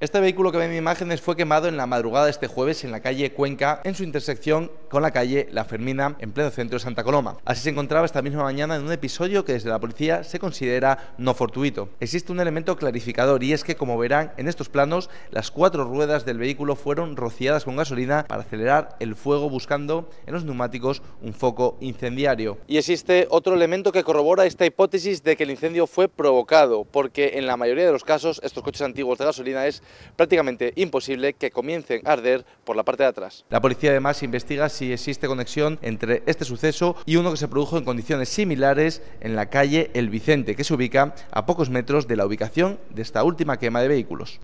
Este vehículo que ven en imágenes fue quemado en la madrugada de este jueves en la calle Cuenca, en su intersección con la calle La Fermina, en pleno centro de Santa Coloma. Así se encontraba esta misma mañana en un episodio que desde la policía se considera no fortuito. Existe un elemento clarificador y es que, como verán en estos planos, las cuatro ruedas del vehículo fueron rociadas con gasolina para acelerar el fuego buscando en los neumáticos un foco incendiario. Y existe otro elemento que corrobora esta hipótesis de que el incendio fue provocado, porque en la mayoría de los casos estos coches antiguos de gasolina es prácticamente imposible que comiencen a arder por la parte de atrás. La policía además investiga si existe conexión entre este suceso y uno que se produjo en condiciones similares en la calle El Vicente, que se ubica a pocos metros de la ubicación de esta última quema de vehículos.